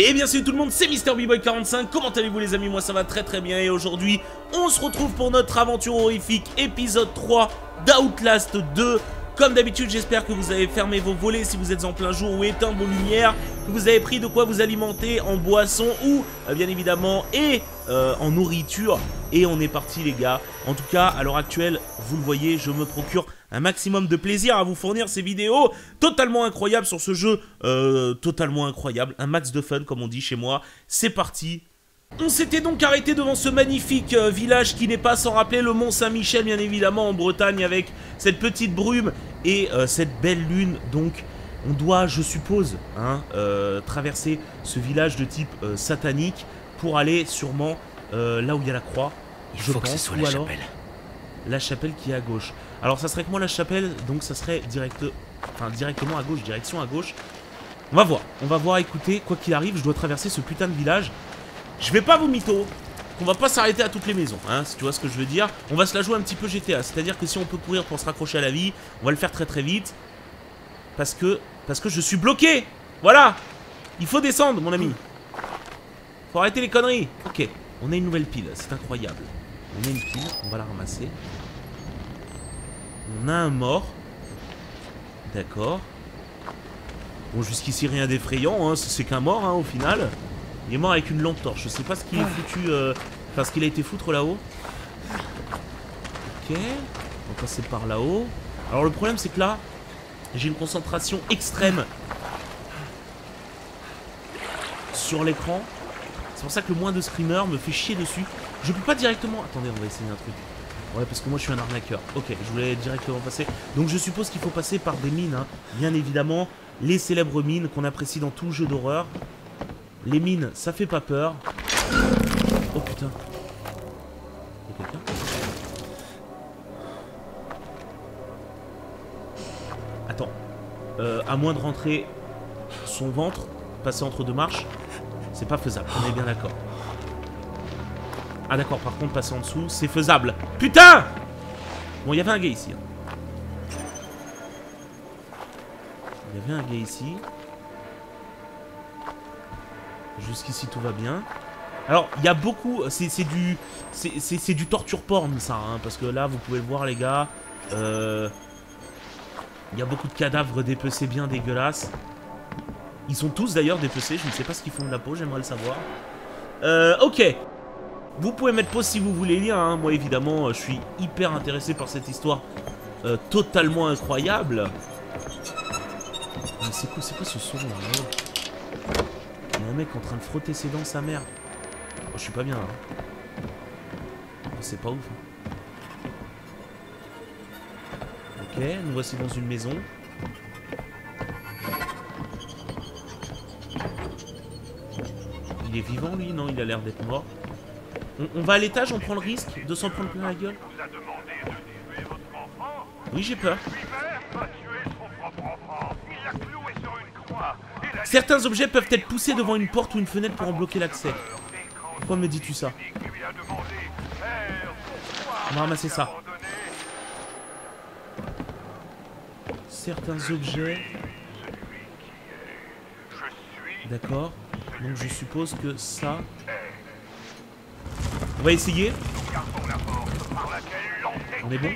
Et bien salut tout le monde, c'est MrBboy45, comment allez-vous les amis? Moi ça va très très bien. Et aujourd'hui on se retrouve pour notre aventure horrifique épisode 3 d'Outlast 2 comme d'habitude, j'espère que vous avez fermé vos volets si vous êtes en plein jour ou éteint vos lumières, vous avez pris de quoi vous alimenter en boisson ou, euh, bien évidemment, et euh, en nourriture. Et on est parti les gars. En tout cas, à l'heure actuelle, vous le voyez, je me procure un maximum de plaisir à vous fournir ces vidéos totalement incroyables sur ce jeu, euh, totalement incroyable, un max de fun comme on dit chez moi. C'est parti, on s'était donc arrêté devant ce magnifique village qui n'est pas sans rappeler le Mont Saint-Michel bien évidemment en Bretagne avec cette petite brume et cette belle lune donc on doit je suppose hein, euh, traverser ce village de type satanique pour aller sûrement là où il y a la croix il je faut pense, que ce soit la chapelle. la chapelle qui est à gauche. Alors ça serait que moi la chapelle donc ça serait direct enfin directement à gauche direction à gauche. On va voir. On va voir écoutez quoi qu'il arrive je dois traverser ce putain de village. Je vais pas vous mytho qu'on va pas s'arrêter à toutes les maisons, hein, si tu vois ce que je veux dire. On va se la jouer un petit peu GTA, c'est-à-dire que si on peut courir pour se raccrocher à la vie, on va le faire très très vite. Parce que, parce que je suis bloqué Voilà Il faut descendre, mon ami. Faut arrêter les conneries. Ok, on a une nouvelle pile, c'est incroyable. On a une pile, on va la ramasser. On a un mort. D'accord. Bon, jusqu'ici, rien d'effrayant, hein, c'est qu'un mort, hein, au final. Il est mort avec une lampe torche. Je sais pas ce qu'il est foutu. Euh, enfin, ce qu'il a été foutre là-haut. Ok. On va passer par là-haut. Alors, le problème, c'est que là, j'ai une concentration extrême sur l'écran. C'est pour ça que le moins de screamers me fait chier dessus. Je peux pas directement... Attendez, on va essayer un truc. Ouais, parce que moi je suis un arnaqueur. Ok, je voulais directement passer. Donc je suppose qu'il faut passer par des mines, hein. bien évidemment. Les célèbres mines qu'on apprécie dans tout jeu d'horreur. Les mines, ça fait pas peur. Oh putain. Attends. Euh, à moins de rentrer son ventre, passer entre deux marches, c'est pas faisable, on est bien d'accord. Ah d'accord, par contre, passer en dessous, c'est faisable. Putain Bon, il y avait un gars ici. Hein. Il y avait un gars ici. Jusqu'ici tout va bien. Alors, il y a beaucoup... C'est du... C'est du torture porn, ça, hein, parce que là, vous pouvez voir, les gars. Euh, il y a beaucoup de cadavres dépecés bien dégueulasses. Ils sont tous, d'ailleurs, dépecés. Je ne sais pas ce qu'ils font de la peau, j'aimerais le savoir. Euh, ok. Vous pouvez mettre pause si vous voulez lire. Hein. Moi, évidemment, je suis hyper intéressé par cette histoire euh, totalement incroyable. Mais c'est quoi, ce son, là il y a un mec en train de frotter ses dents, sa mère. Oh, je suis pas bien là. Oh, c'est pas ouf. Hein. Ok, nous voici dans une maison. Il est vivant lui Non, il a l'air d'être mort. On, va à l'étage, on prend le risque de s'en prendre plein la gueule Oui, j'ai peur. Certains objets peuvent être poussés devant une porte ou une fenêtre pour en bloquer l'accès. Pourquoi me dis-tu ça? On va ramasser ça. Certains objets... D'accord. Donc je suppose que ça... On va essayer. On est bon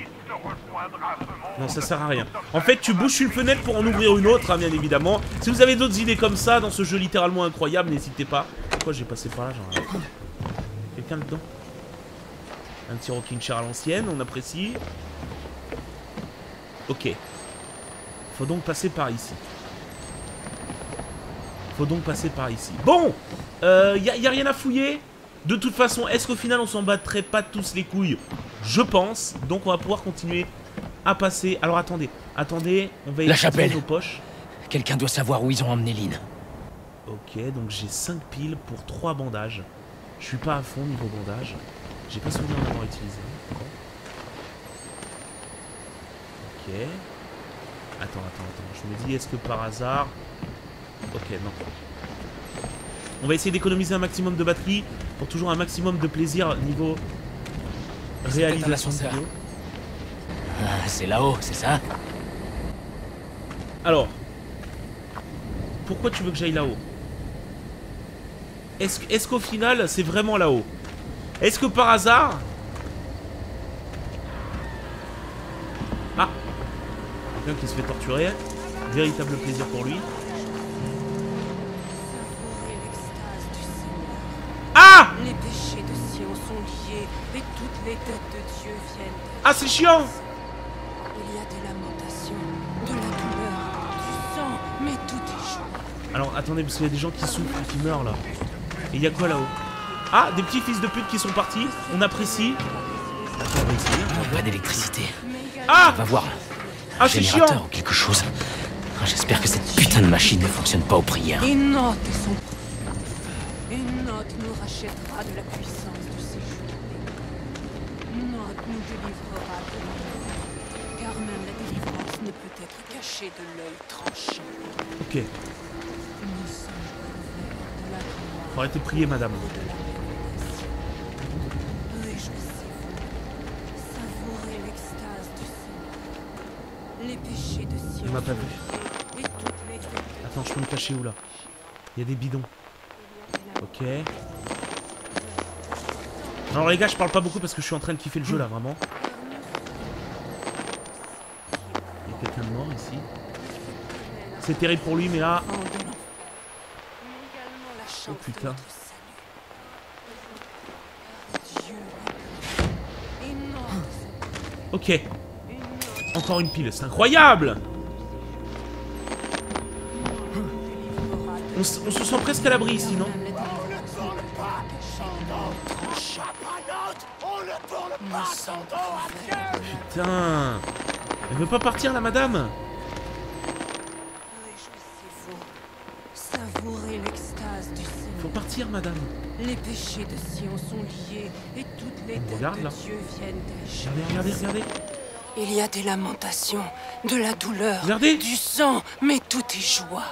non, ça sert à rien. En fait, tu bouches une fenêtre pour en ouvrir une autre, hein, bien évidemment. Si vous avez d'autres idées comme ça dans ce jeu littéralement incroyable, n'hésitez pas. Pourquoi j'ai passé par là genre... Quelqu'un dedans Un petit rocking chair à l'ancienne, on apprécie. Ok. Faut donc passer par ici. Faut donc passer par ici. Bon euh, y, a rien à fouiller de toute façon, est-ce qu'au final on s'en battrait pas tous les couilles? Je pense. Donc on va pouvoir continuer à passer. Alors attendez, attendez, on va La chapelle. nos poches. Quelqu'un doit savoir où ils ont emmené Lynn. Ok, donc j'ai 5 piles pour 3 bandages. Je suis pas à fond niveau bandage. J'ai pas souvenir d'en avoir utilisé. Ok. Attends, attends, attends. Je me dis, est-ce que par hasard... Ok, non. On va essayer d'économiser un maximum de batterie pour toujours un maximum de plaisir niveau réalisation vidéo. Ah, c'est là-haut, c'est ça Alors, pourquoi tu veux que j'aille là-haut? Est-ce est qu'au final, c'est vraiment là-haut? Est-ce que par hasard... Quelqu'un qui se fait torturer. Véritable plaisir pour lui. Ah Les péchés de Sion sont liés et toutes les têtes de Dieu viennent. Ah, c'est chiant Il y a des lamentations, de la douleur, du sang, mais tout est joie. Alors, attendez, parce qu'il y a des gens qui souffrent et qui meurent, là. Et il y a quoi, là-haut? Ah, des petits fils de pute qui sont partis. On apprécie. Attends, on va essayer. Pas d'électricité. Ah Va voir. Ah, c'est Générateur chiant ou quelque chose. Ah, J'espère que cette putain de machine ne fonctionne pas au prières. Et Note son Et Note nous rachètera de la puissance de ses jours. Note nous délivrera de l'ennemi. Car même la délivrance ne peut être cachée de l'œil tranchant. Ok. Nous sommes de la gloire de prier, madame. de Il m'a pas vu. Attends, je peux me cacher où, là? Il y a des bidons. Ok. Alors les gars, je parle pas beaucoup parce que je suis en train de kiffer le jeu là, vraiment. Il y a quelqu'un de mort ici. C'est terrible pour lui, mais là... Oh, putain. Ok, encore une pile, c'est incroyable. On, se sent presque à l'abri ici, non? Putain. Elle veut pas partir, la madame? Faut partir, madame. Les péchés de Sion sont liés et toutes les têtes regarde, de là. Dieu viennent regardez, regardez Il y a des lamentations, de la douleur, Regardez. du sang, mais tout est joie.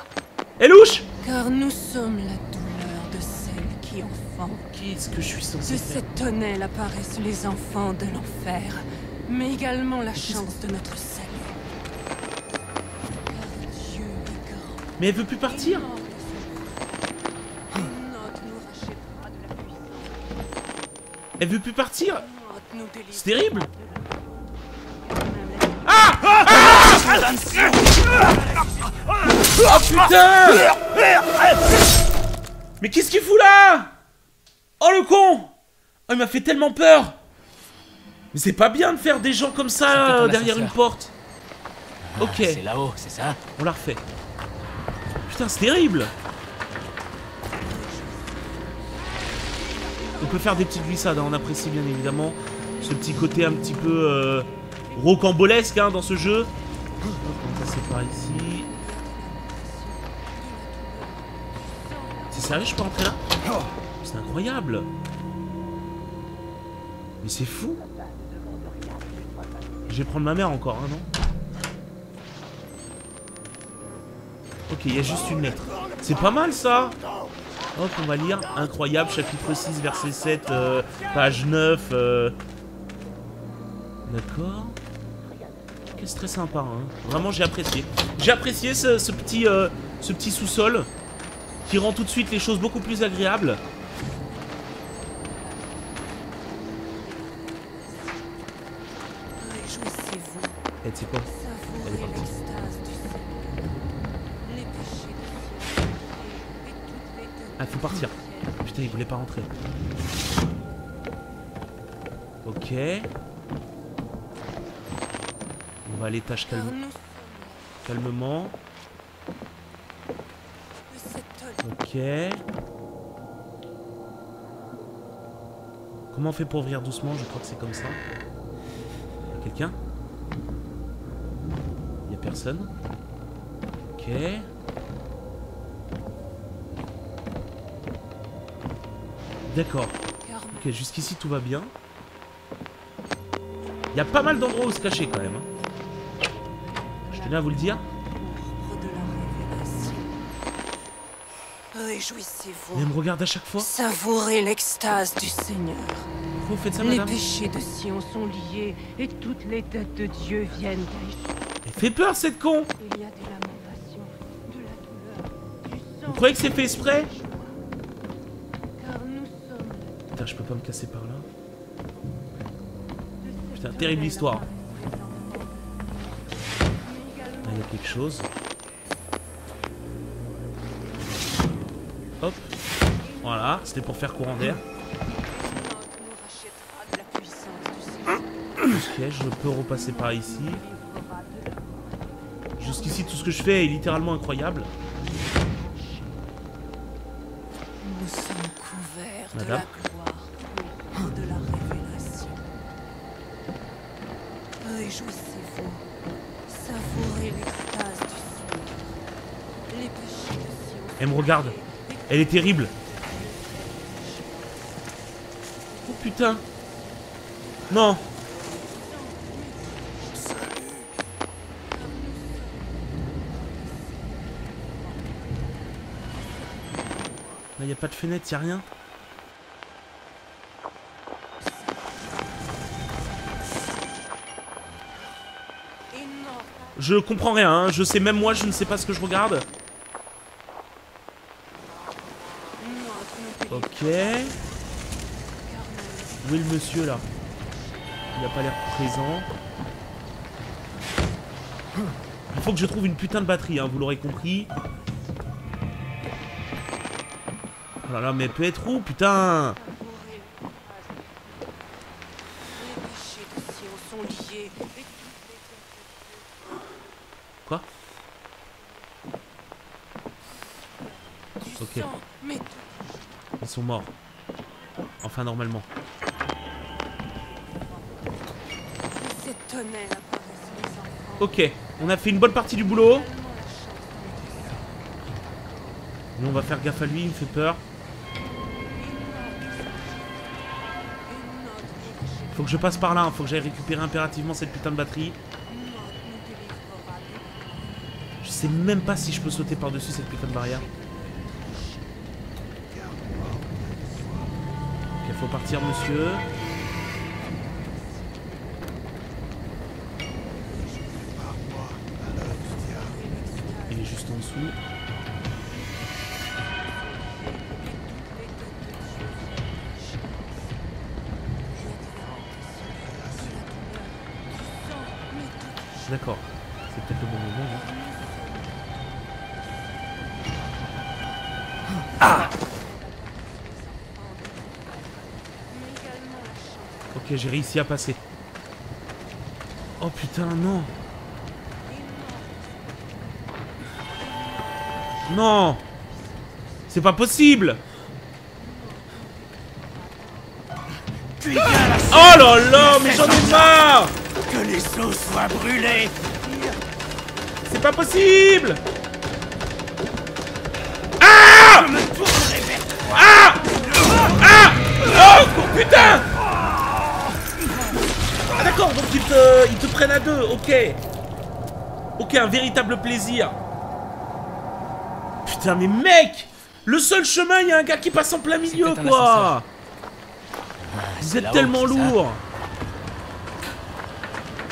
Elle louche Car nous sommes la douleur de celle qui enfante. Qu'est-ce que je suis censé De cette tonnelle apparaissent les enfants de l'enfer, mais également la chance de notre salut. Car Dieu est grand. Mais elle veut plus partir Et. Elle veut plus partir C'est terrible Oh putain Mais qu'est-ce qu'il fout là Oh le con Oh il m'a fait tellement peur Mais c'est pas bien de faire des gens comme ça derrière une porte Ah, Ok. C'est là-haut, c'est ça On la refait. Putain c'est terrible On peut faire des petites glissades, hein, on apprécie bien évidemment ce petit côté un petit peu euh, rocambolesque hein, dans ce jeu. On va passer par ici. Sérieux, je peux rentrer là C'est incroyable Mais c'est fou Je vais prendre ma mère encore, hein, non Ok, il y a juste une lettre. C'est pas mal ça Hop, on va lire. Incroyable, chapitre 6, verset 7, euh, page 9. euh. D'accord. C'est très sympa, hein. Vraiment, j'ai apprécié. J'ai apprécié ce petit, euh, ce petit sous-sol qui rend tout de suite les choses beaucoup plus agréables. Et tu sais quoi Elle est partie. Ah, faut partir. Putain, il voulait pas rentrer. Ok. On va l'étage Car calme- calmement. de cette tonnelle. Comment on fait pour ouvrir doucement Je crois que c'est comme ça. Quelqu'un? Y a personne. Ok. D'accord. Ok, jusqu'ici tout va bien. Il y a pas mal d'endroits où se cacher quand même. hein. Je tenais à vous le dire. Réjouissez-vous. Mais elle me regarde à chaque fois. Savourez l'extase du Seigneur. Vous faites ça, Les madame péchés de Sion sont liés et toutes les têtes de Dieu viennent. Elle fait peur cette con Il y a des lamentations, de la douleur, du sang. Vous croyez que c'est fait exprès Putain, je peux pas me casser par là. Putain, terrible histoire. Là, il y a quelque chose. Voilà, c'était pour faire courant d'air. de. Ok, je peux repasser par ici. Jusqu'ici, tout ce que je fais est littéralement incroyable. Nous sommes couverts de Madame la gloire et de la révélation. Réjouissez-vous, savourez l'extase du ciel. Les péchés de Sion Elle me regarde. Elle est terrible. Oh Non. Là, y a pas de fenêtre, y a rien. Je comprends rien, hein. je sais même moi, je ne sais pas ce que je regarde. Ok. Où est le monsieur là? Il a pas l'air présent. Il faut que je trouve une putain de batterie, hein, vous l'aurez compris. Oh là là, mais elle peut être où, putain? Quoi? Ok. Ils sont morts. Enfin, normalement. Ok, on a fait une bonne partie du boulot. Nous, on va faire gaffe à lui, il me fait peur. Faut que je passe par là, hein. faut que j'aille récupérer impérativement cette putain de batterie. Je sais même pas si je peux sauter par-dessus cette putain de barrière. Ok, faut partir, monsieur. Il est juste en D'accord. C'est peut-être le bon moment. hein. Ok, j'ai réussi à passer. Oh putain, non. Non. C'est pas possible. Oh là là, mais j'en ai marre. Que les os soient brûlés. C'est pas possible. Ah Ah Ah Oh putain. Ah d'accord, donc ils te, ils te prennent à deux, ok. Ok, un véritable plaisir. Putain, mais mec Le seul chemin, il y a un gars qui passe en plein milieu, peut-être un quoi. Vous êtes tellement lourd.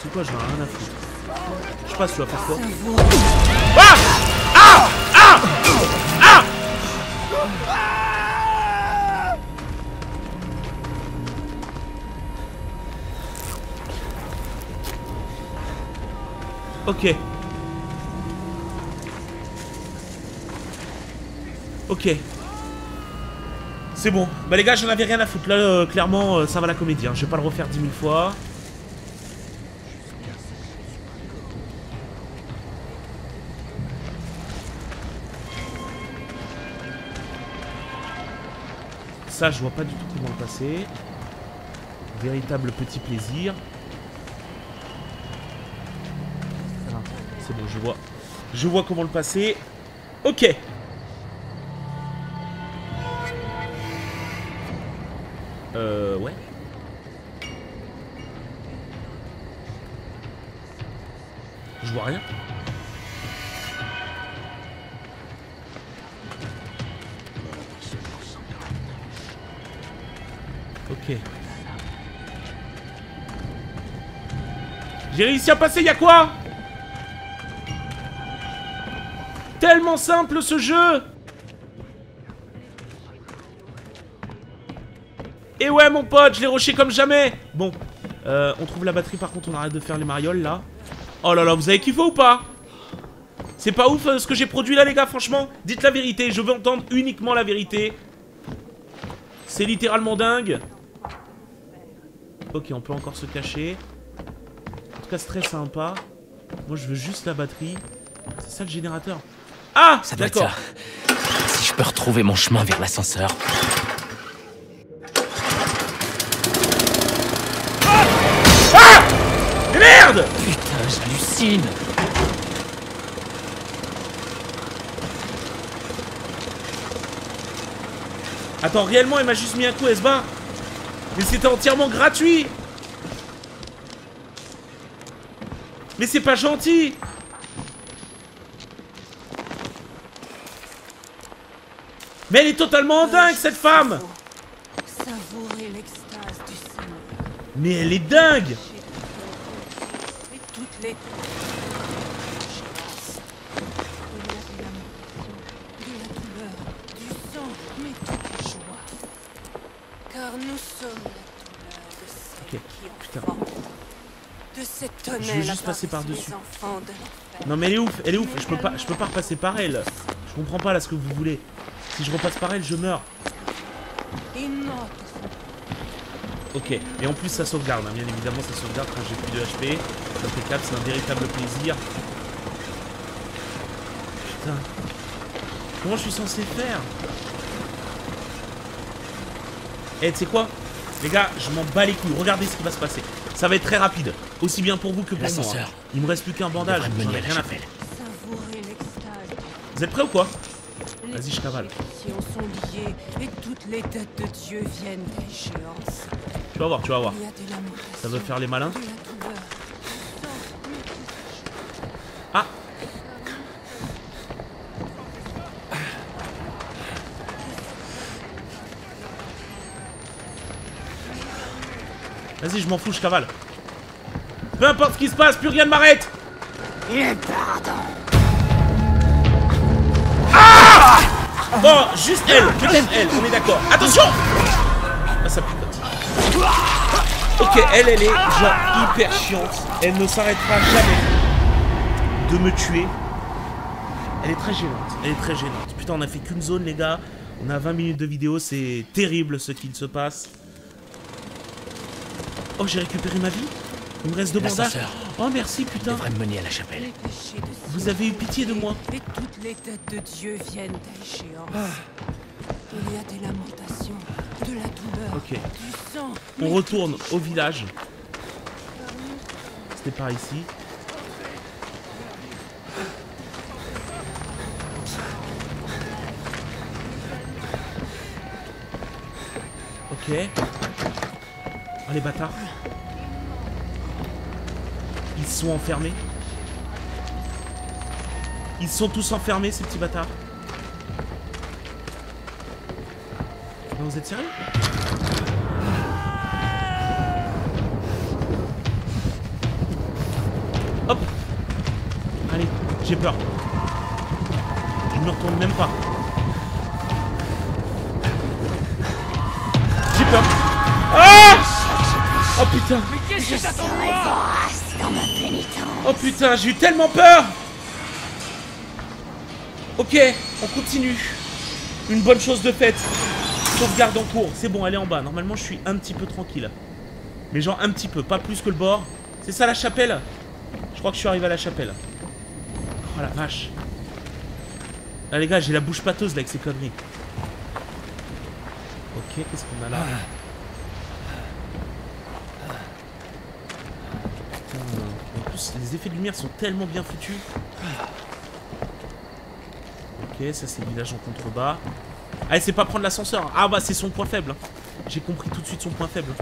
C'est quoi, j'en ai rien à foutre. Je passe, tu vas faire quoi. Ah Ah Ah Ah Ok. Ok. C'est bon. Bah les gars, j'en avais rien à foutre. Là, euh, clairement, euh, ça va la comédie. hein. Je vais pas le refaire dix mille fois. Ça, je vois pas du tout comment le passer. Véritable petit plaisir. Voilà, c'est bon, je vois. Je vois comment le passer. Ok. Ok. J'ai réussi à passer, y'a quoi? Tellement simple ce jeu Et ouais, mon pote, je l'ai rushé comme jamais. Bon, euh, on trouve la batterie, par contre, on arrête de faire les marioles, là. Oh là là, vous avez kiffé ou pas? C'est pas ouf euh, ce que j'ai produit là, les gars, franchement Dites la vérité, je veux entendre uniquement la vérité. C'est littéralement dingue. Ok, on peut encore se cacher. En tout cas, c'est très sympa. Moi, je veux juste la batterie. C'est ça le générateur. Ah Ça doit être D'accord. ça. Si je peux retrouver mon chemin vers l'ascenseur. Mais merde Attends, réellement, elle m'a juste mis un coup, elle se bat. Mais c'était entièrement gratuit. Mais c'est pas gentil. Mais elle est totalement dingue, cette femme. Mais elle est dingue. Nous sommes la douleur de celle Ok, qui putain. De cette Je veux juste passer par-dessus. les enfants de l'enfer. Non mais elle est ouf, elle est ouf. Je peux pas, je peux pas repasser par elle. Je comprends pas là ce que vous voulez. Si je repasse par elle, je meurs. Ok, et en plus ça sauvegarde, hein. bien évidemment ça sauvegarde quand j'ai plus de HP. Impeccable, c'est un véritable plaisir. Putain. Comment je suis censé faire? Eh, tu sais quoi? Les gars, je m'en bats les couilles. Regardez ce qui va se passer. Ça va être très rapide. Aussi bien pour vous que pour moi. L'ascenseur. hein. Il me reste plus qu'un bandage. J'en ai rien à faire. Vous êtes prêts ou quoi? Vas-y, je cavale. bénédictions sont liées et toutes les têtes de Dieu viennent d'échéance. Tu vas voir, tu vas voir. Ça veut faire les malins. de la douleur, du sang, mais toute Ah Vas-y, je m'en fous, je cavale. Peu importe ce qui se passe, plus rien ne m'arrête Ah Bon, juste elle, peut-être elle, on est d'accord. Attention Ah, ça picote. Ok, elle, elle est genre hyper chiante. Elle ne s'arrêtera jamais de me tuer. Elle est très gênante. Elle est très gênante. Putain, on a fait qu'une zone, les gars. On a 20 minutes de vidéo. C'est terrible ce qu'il se passe. Oh, j'ai récupéré ma vie. Il me reste deux bandages. Oh, merci, putain. devrait me mener à la chapelle. Vous avez eu pitié de moi. Et toutes les têtes de Dieu viennent d'échéance. Ah. Il y a des lamentations, de la douleur, Ok. du sang. On retourne au village. C'était par ici. Ok. Oh les bâtards. Ils sont enfermés. Ils sont tous enfermés ces petits bâtards. Non, vous êtes sérieux? Hop Allez, j'ai peur. Je ne me retourne même pas. J'ai peur. Ah Oh putain Oh putain, j'ai eu tellement peur Ok, on continue. Une bonne chose de faite. Sauvegarde en cours. C'est bon, elle est en bas. Normalement, je suis un petit peu tranquille. Mais genre un petit peu, pas plus que le bord. C'est ça la chapelle? Je crois que je suis arrivé à la chapelle. Oh la vache. Là les gars, j'ai la bouche pâteuse là avec ces conneries. Ok, qu'est-ce qu'on a là? Plus, les effets de lumière sont tellement bien foutus. Ok, ça c'est le village en contrebas. Allez, c'est pas prendre l'ascenseur. Ah bah c'est son point faible. J'ai compris tout de suite son point faible.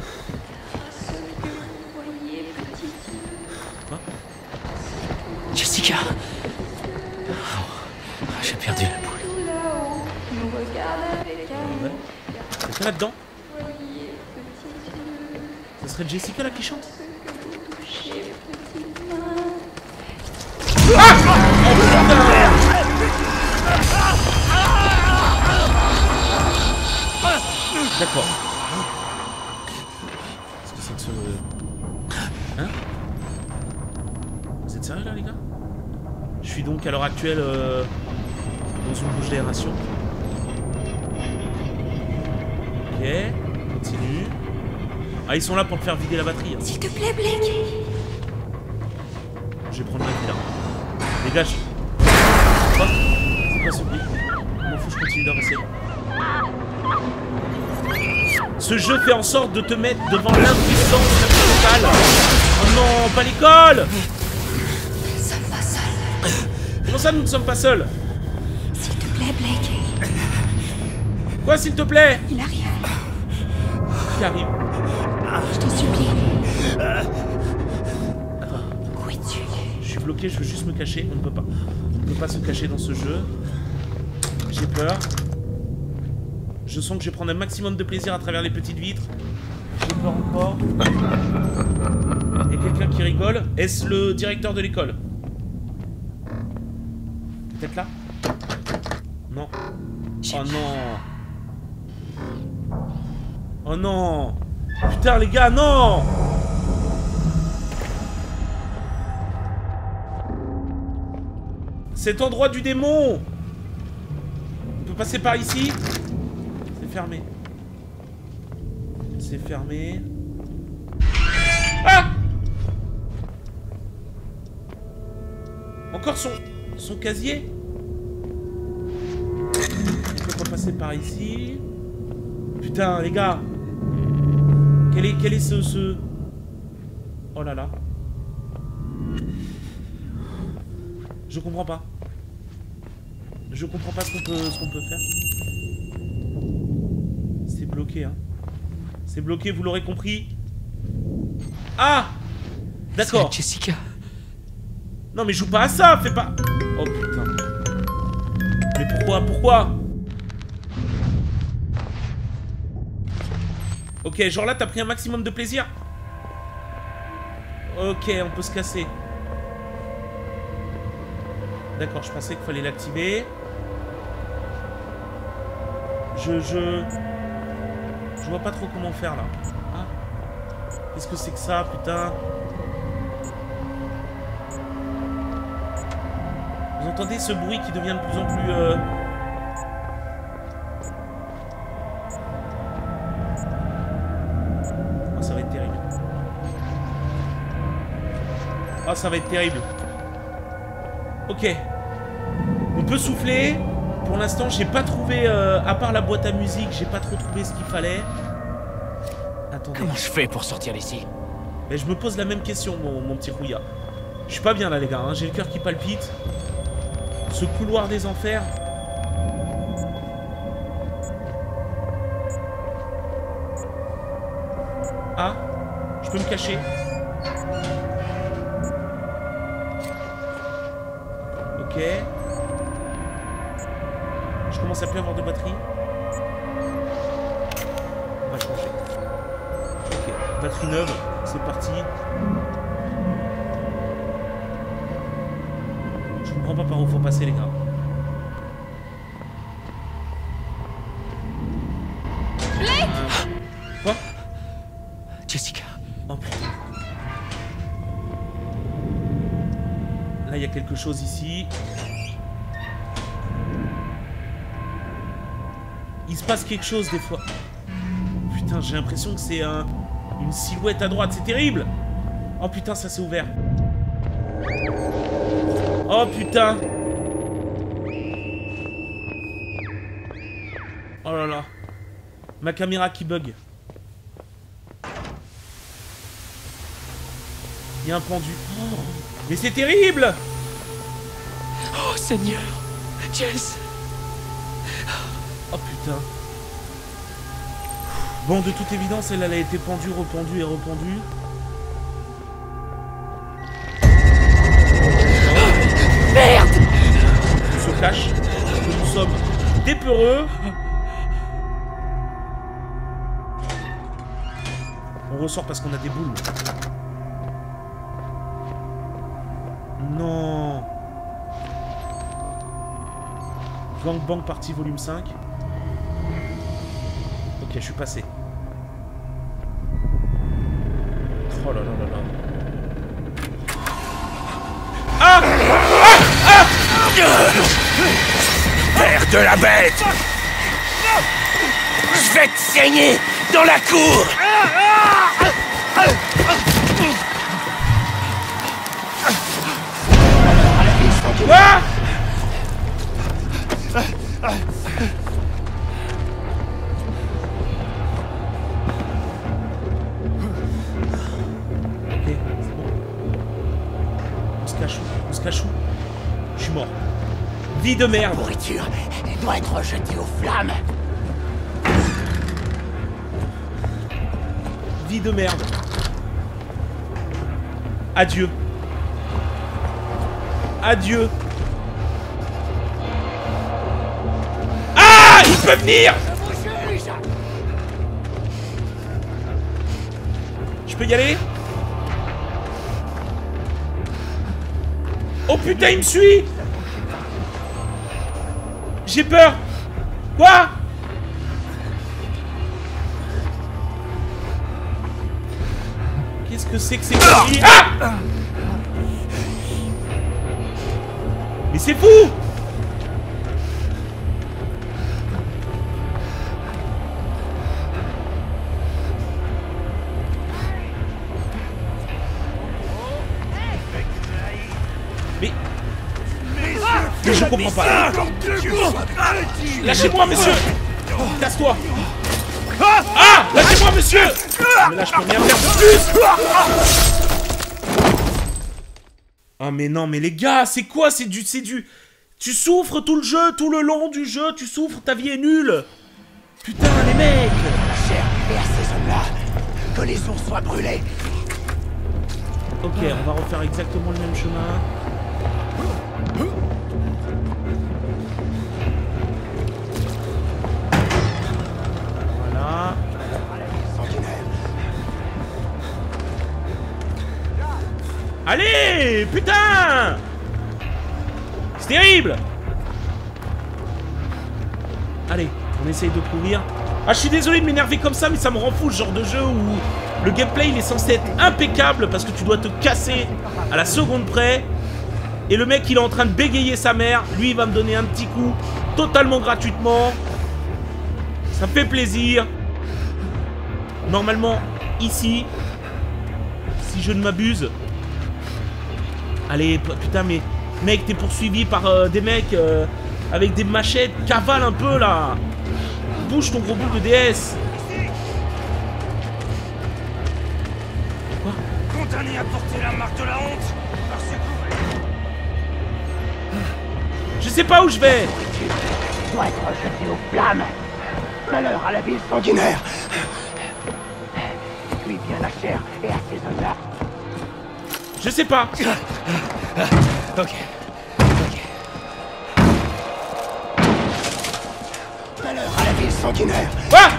Jessica Oh, J'ai perdu la boule. Ouais. Là-dedans? Ce serait Jessica là qui chante? D'accord. Qu'est-ce que c'est que ce... Hein Vous êtes sérieux là les gars? Je suis donc à l'heure actuelle euh, dans une bouche d'aération Ok, continue. Ah ils sont là pour me faire vider la batterie. Hein. S'il te plaît Blake Je vais prendre ma vie là. Dégage C'est quoi ce bruit? M'en fous, je continue d'avancer. Ce jeu fait en sorte de te mettre devant l'impuissance totale. Oh non, pas l'école Nous sommes pas seuls. Comment ça, nous ne sommes pas seuls S'il te plaît, Blake. Quoi, s'il te plaît? Il arrive. Qui arrive? Je t'en supplie. Où es-tu? Je suis bloqué, je veux juste me cacher. On ne peut pas. On ne peut pas se cacher dans ce jeu. J'ai peur. Je sens que je vais prendre un maximum de plaisir à travers les petites vitres. J'ai peur encore. Il y a quelqu'un qui rigole. Est-ce le directeur de l'école? Peut-être là? Non. Oh non Oh non Putain les gars, non Cet endroit du démon On peut passer par ici? Fermé. C'est fermé. Ah Encore son, son casier On peut passer par ici. Putain, les gars Quel est, quel est ce, ce... Oh là là. Je comprends pas. Je comprends pas ce qu'on peut, ce qu'on peut faire. C'est bloqué, hein. C'est bloqué, vous l'aurez compris. Ah D'accord. Jessica. Non mais joue pas à ça, fais pas... Oh putain. Mais pourquoi, pourquoi? Ok, genre là t'as pris un maximum de plaisir? Ok, on peut se casser. D'accord, je pensais qu'il fallait l'activer. Je, je... Je vois pas trop comment faire là. Ah. Qu'est-ce que c'est que ça, putain Vous entendez ce bruit qui devient de plus en plus... Oh, ça va être terrible. Oh, ça va être terrible. Ok. On peut souffler. Pour l'instant, j'ai pas trouvé... euh, à part la boîte à musique, j'ai pas trop trouvé ce qu'il fallait. Attendez. Comment je fais pour sortir d'ici? Mais je me pose la même question, mon, mon petit rouillard. Je suis pas bien là, les gars. hein. J'ai le cœur qui palpite. Ce couloir des enfers. Ah, je peux me cacher. Commence à plus avoir de batterie. On va changer. Ok, batterie neuve, c'est parti. Je comprends pas par où faut passer les gars. Quoi? Jessica. Oh putain. Là il y a quelque chose ici. Il se passe quelque chose des fois. Putain, j'ai l'impression que c'est un, une silhouette à droite. C'est terrible. Oh putain, ça s'est ouvert. Oh putain. Oh là là. Ma caméra qui bug. Il y a un pendu. Mais c'est terrible Oh Seigneur. Jess. Putain. Bon, de toute évidence, elle, elle a été pendue, rependue et rependue. Merde On se cache. Nous sommes des peureux. On ressort parce qu'on a des boules. Non. Gangbang partie volume 5. Ok, je suis passé. Oh là là là là. Père de la bête Je vais te saigner dans la cour Quoi? Vie de merde Nourriture doit être jetée aux flammes Vie de merde. Adieu. Adieu. Ah Il peut venir Je peux y aller? Oh putain, il me suit J'ai peur. Quoi? Qu'est-ce que c'est que ces conneries? Ah! Mais c'est fou Mais je comprends pas. Lâchez-moi, monsieur. Casse-toi. Ah Lâchez-moi, monsieur. Mais là, je peux rien faire de plus. Ah, mais non, mais les gars, c'est quoi? C'est du... C'est du... Tu souffres tout le jeu, tout le long du jeu, tu souffres, ta vie est nulle. Putain, les mecs. Cher et à ces hommes-là Que les ours soient brûlés. Ok, on va refaire exactement le même chemin. Allez Putain C'est terrible Allez, on essaye de courir. Ah, je suis désolé de m'énerver comme ça, mais ça me rend fou, ce genre de jeu où le gameplay, il est censé être impeccable parce que tu dois te casser à la seconde près. Et le mec, il est en train de bégayer sa mère. Lui, il va me donner un petit coup totalement gratuitement. Ça me fait plaisir. Normalement, ici, si je ne m'abuse... Allez, putain, mais... Mec, t'es poursuivi par euh, des mecs euh, avec des machettes. Cavale un peu, là. Bouge ton gros bout de DS Quoi? Condamné à porter la marque de la honte. Parce que Je sais pas où je vais. Doit être jeté aux flammes. Malheur à la ville sanguinaire. Puis bien la chair et à ces hommes-là Je sais pas Ok. Malheur à la ville sanguinaire Ah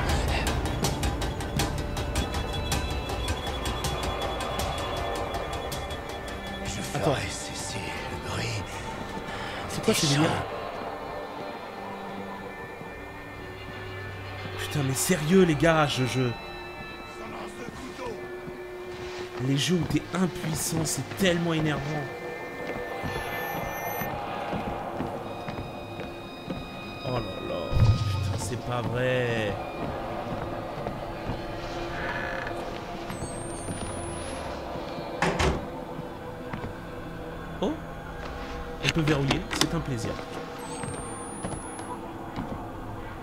Je cesser le bruit. C'est quoi ces délires Putain mais sérieux les gars, je... je... Les jeux où t'es impuissant, c'est tellement énervant. Oh là là, putain c'est pas vrai. Oh On peut verrouiller, c'est un plaisir.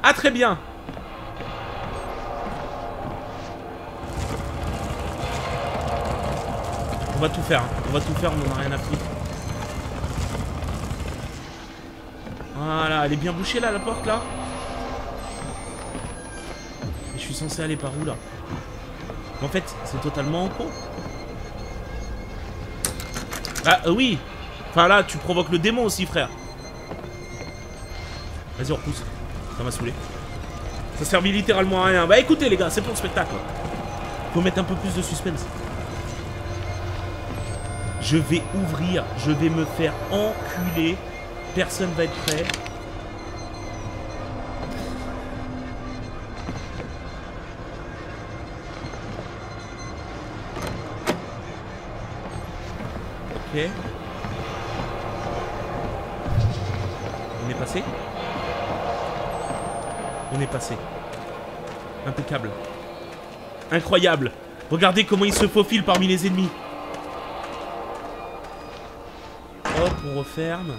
Ah très bien va tout faire, hein. on va tout faire, on en a rien à foutre. Voilà, elle est bien bouchée là, la porte là je suis censé aller par où là? En fait, c'est totalement en con. Ah euh, oui Enfin là, tu provoques le démon aussi, frère. Vas-y, on repousse. Ça m'a saoulé. Ça servit littéralement à rien. Bah écoutez les gars, c'est pour le spectacle. Faut mettre un peu plus de suspense. Je vais ouvrir, je vais me faire enculer. Personne va être prêt. Ok. On est passé? On est passé. Impeccable. Incroyable. Regardez comment il se faufile parmi les ennemis. Referme.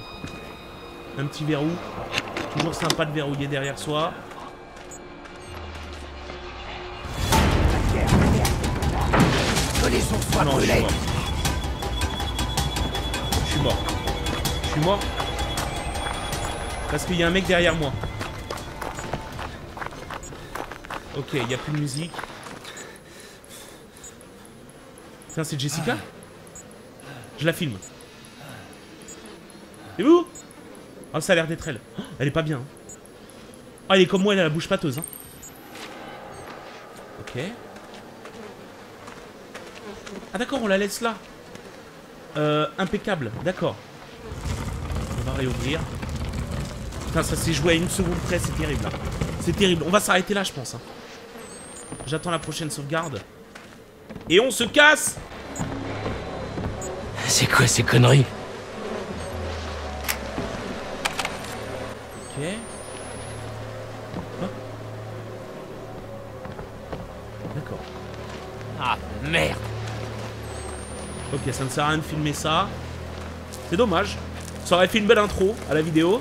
Un petit verrou. Toujours sympa de verrouiller derrière soi. Que Ah. Je suis mort. Je suis mort. Parce qu'il y a un mec derrière moi. Ok, il n'y a plus de musique. Tiens, c'est Jessica? Je la filme. C'est vous Oh, ça a l'air d'être elle. Oh, elle est pas bien. hein. Oh, elle est comme moi, elle a la bouche pâteuse. Hein. Ok. Ah d'accord, on la laisse là. Euh, impeccable, d'accord. On va réouvrir. Putain, ça s'est joué à une seconde près, c'est terrible. C'est terrible. On va s'arrêter là, je pense. hein. J'attends la prochaine sauvegarde. Et on se casse C'est quoi ces conneries? Ok. D'accord. Ah, merde Ok, ça ne sert à rien de filmer ça. C'est dommage. Ça aurait fait une belle intro à la vidéo.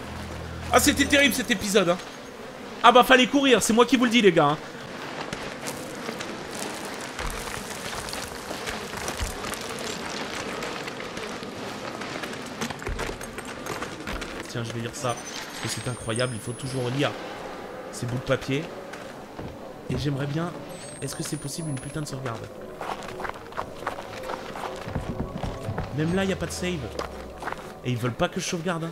Ah, c'était terrible cet épisode. hein. Ah bah fallait courir, c'est moi qui vous le dis les gars. hein. Tiens, je vais lire ça. Parce que c'est incroyable, il faut toujours lire ces bouts de papier. Et j'aimerais bien... Est-ce que c'est possible une putain de sauvegarde? Même là, il n'y a pas de save. Et ils veulent pas que je sauvegarde. hein.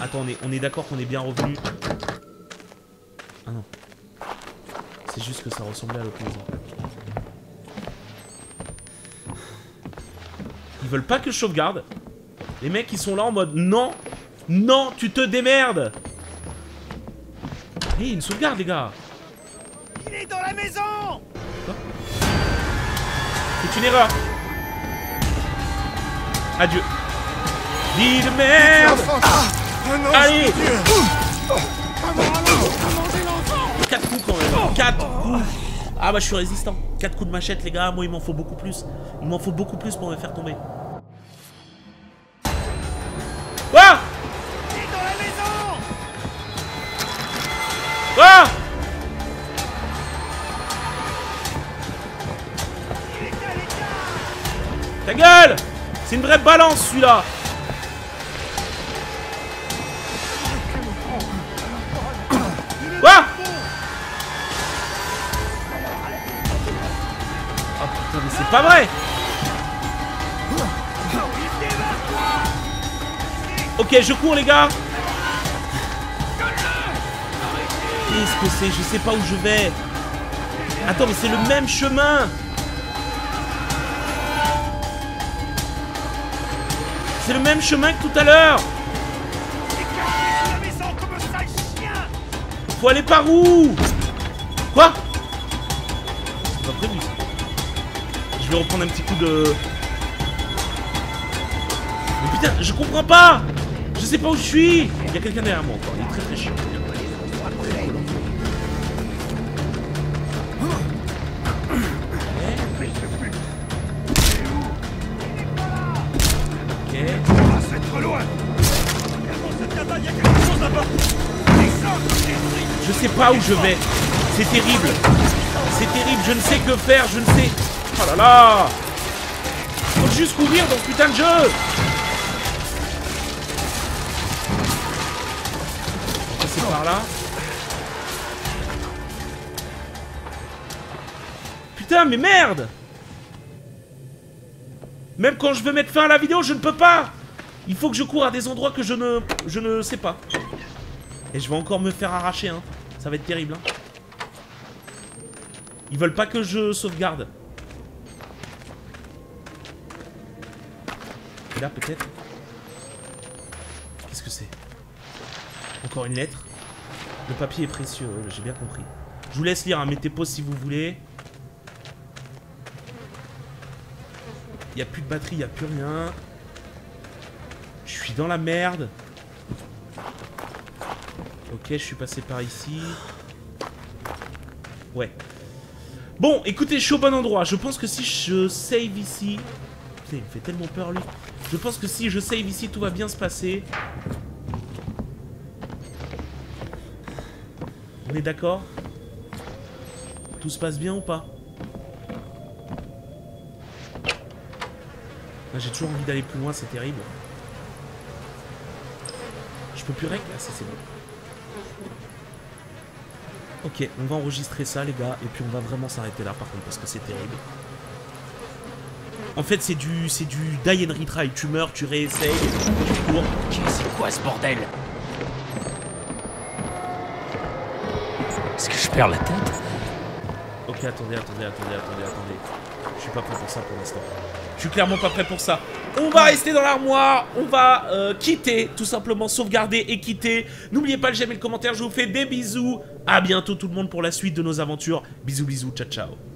Attends, on est, on est d'accord qu'on est bien revenu. Ah non. C'est juste que ça ressemblait à l'autre. Ils veulent pas que je sauvegarde. Les mecs, ils sont là en mode non, non, tu te démerdes. Hé, une sauvegarde, les gars. Il est dans la maison. C'est une erreur. Adieu. Vie de merde. Allez. 4 coups quand même. 4 coups. Ah bah je suis résistant. 4 coups de machette les gars, moi il m'en faut beaucoup plus. Il m'en faut beaucoup plus pour me faire tomber. Ah C'est une vraie balance celui-là. Ah Oh putain mais c'est pas vrai. Ok je cours les gars. Qu'est-ce que c'est? Je sais pas où je vais. Attends mais c'est le même chemin C'est le même chemin que tout à l'heure. Faut aller par où? Quoi? Pas prévu. Je vais reprendre un petit coup de... Mais putain, je comprends pas. Je sais pas où je suis. Il y a quelqu'un derrière moi encore, il est très très chiant. Pas où je vais. C'est terrible. C'est terrible. Je ne sais que faire. Je ne sais. Oh là là. Faut juste courir dans ce putain de jeu. C'est par là. Putain, mais merde. Même quand je veux mettre fin à la vidéo, je ne peux pas. Il faut que je cours à des endroits que je ne, je ne sais pas. Et je vais encore me faire arracher, hein. Ça va être terrible, hein. Ils veulent pas que je sauvegarde. Et là, peut-être Qu'est-ce que c'est? Encore une lettre? Le papier est précieux, ouais, j'ai bien compris. Je vous laisse lire, hein. mettez pause si vous voulez. Il n'y a plus de batterie, il n'y a plus rien. Je suis dans la merde. Ok, je suis passé par ici. Ouais. Bon, écoutez, je suis au bon endroit. Je pense que si je save ici... Putain, il me fait tellement peur, lui. Je pense que si je save ici, tout va bien se passer. On est d'accord? Tout se passe bien ou pas? Ah, J'ai toujours envie d'aller plus loin, c'est terrible. Je peux plus rec Ah, c'est bon. Ok, on va enregistrer ça les gars, et puis on va vraiment s'arrêter là par contre, parce que c'est terrible. En fait, c'est du, c'est du die and retry. Tu meurs, tu réessayes, tu cours. C'est quoi ce bordel? Est-ce que je perds la tête? Ok, attendez, attendez, attendez, attendez, attendez. Je suis pas prêt pour ça pour l'instant. Je suis clairement pas prêt pour ça. On va rester dans l'armoire, on va euh, quitter, tout simplement sauvegarder et quitter. N'oubliez pas le j'aime et le commentaire, je vous fais des bisous. À bientôt tout le monde pour la suite de nos aventures. Bisous bisous, ciao ciao.